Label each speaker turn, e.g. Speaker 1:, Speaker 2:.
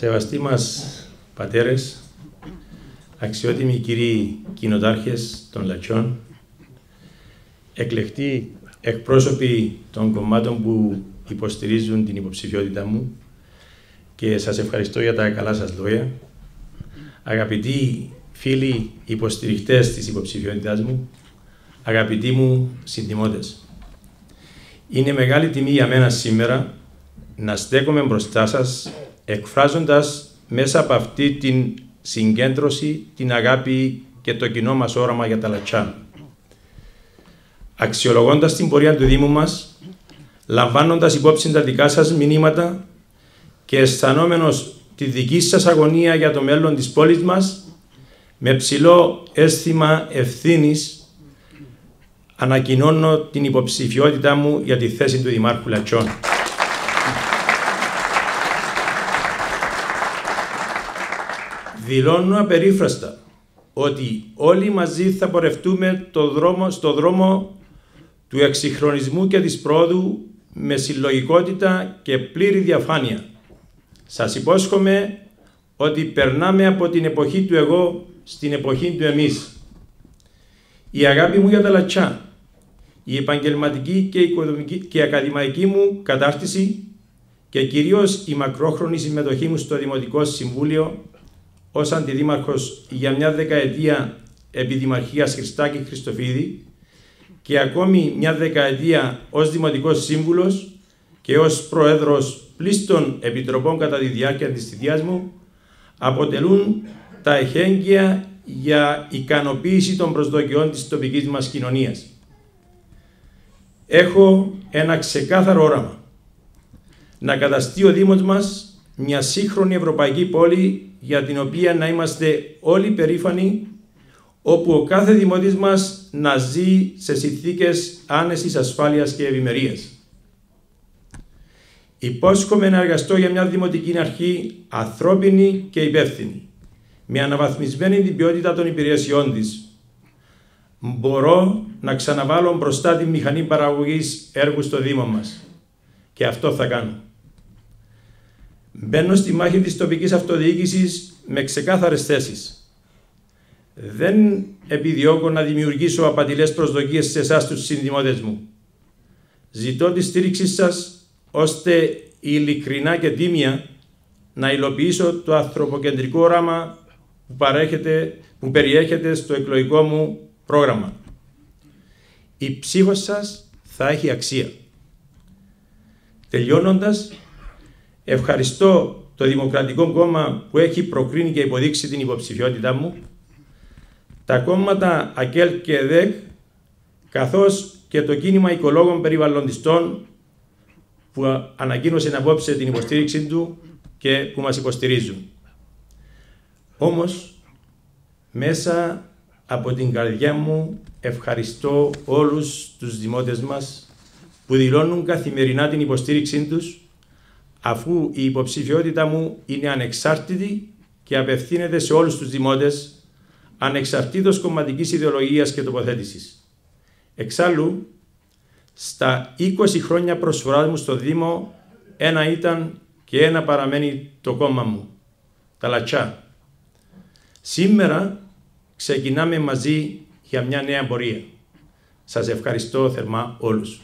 Speaker 1: Σεβαστοί μας πατέρες, αξιότιμοι κύριοι κοινοτάρχες των Λατσιών, εκλεκτοί εκπρόσωποι των κομμάτων που υποστηρίζουν την υποψηφιότητά μου και σας ευχαριστώ για τα καλά σας λόγια. Αγαπητοί φίλοι υποστηριχτές της υποψηφιότητάς μου, αγαπητοί μου συντιμώτες. Είναι μεγάλη τιμή για μένα σήμερα να στέκομαι μπροστά σας εκφράζοντας μέσα από αυτή την συγκέντρωση, την αγάπη και το κοινό μας όραμα για τα λατσά. Αξιολογώντας την πορεία του Δήμου μας, λαμβάνοντας υπόψη τα δικά σας μηνύματα και αισθανόμενος τη δική σας αγωνία για το μέλλον της πόλης μας, με ψηλό αίσθημα ευθύνης ανακοινώνω την υποψηφιότητά μου για τη θέση του Δημάρχου Λατσών. Δηλώνω απερίφραστα ότι όλοι μαζί θα πορευτούμε το δρόμο, στο δρόμο του εξυγχρονισμού και της πρόοδου με συλλογικότητα και πλήρη διαφάνεια. Σας υπόσχομαι ότι περνάμε από την εποχή του εγώ στην εποχή του εμείς. Η αγάπη μου για τα λατσά, η επαγγελματική και, οικοδομική και ακαδημαϊκή μου κατάρτιση και κυρίως η μακρόχρονη συμμετοχή μου στο Δημοτικό Συμβούλιο ως αντιδήμαρχος για μια δεκαετία επί Δημαρχίας Χριστάκη Χριστοφίδη και ακόμη μια δεκαετία ως Δημοτικός Σύμβουλος και ως Πρόεδρος πλήστων επιτροπών κατά τη διάρκεια της θητείας μου αποτελούν τα εχέγγυα για ικανοποίηση των προσδοκιών της τοπικής μας κοινωνίας. Έχω ένα ξεκάθαρο όραμα να καταστεί ο Δήμος μας μια σύγχρονη ευρωπαϊκή πόλη για την οποία να είμαστε όλοι περήφανοι όπου ο κάθε δημότης μας να ζει σε συνθήκες άνεσης ασφάλειας και ευημερίας. Υπόσχομαι να εργαστώ για μια δημοτική αρχή ανθρώπινη και υπεύθυνη, με αναβαθμισμένη την ποιότητα των υπηρεσιών της. Μπορώ να ξαναβάλω μπροστά τη μηχανή παραγωγής έργου στο Δήμο μας. Και αυτό θα κάνω. Μπαίνω στη μάχη της τοπικής αυτοδιοίκησης με ξεκάθαρες θέσεις. Δεν επιδιώκω να δημιουργήσω απατηλές προσδοκίες σε εσάς τους συνδημότες μου. Ζητώ τη στήριξή σας ώστε ειλικρινά και τίμια να υλοποιήσω το ανθρωποκεντρικό όραμα που, που περιέχεται στο εκλογικό μου πρόγραμμα. Η ψήφος σας θα έχει αξία. Τελειώνοντας, ευχαριστώ το Δημοκρατικό Κόμμα που έχει προκρίνει και υποδείξει την υποψηφιότητά μου, τα κόμματα ΑΚΕΛ και ΕΔΕΚ, καθώς και το κίνημα οικολόγων περιβαλλοντιστών που ανακοίνωσε απόψε την υποστήριξή του και που μας υποστηρίζουν. Όμως, μέσα από την καρδιά μου ευχαριστώ όλους τους δημότες μας που δηλώνουν καθημερινά την υποστήριξή τους αφού η υποψηφιότητα μου είναι ανεξάρτητη και απευθύνεται σε όλους τους δημότες ανεξαρτήτως κομματικής ιδεολογίας και τοποθέτησης. Εξάλλου, στα 20 χρόνια προσφοράς μου στο Δήμο, ένα ήταν και ένα παραμένει το κόμμα μου, τα Λατσά. Σήμερα ξεκινάμε μαζί για μια νέα πορεία. Σας ευχαριστώ θερμά όλους.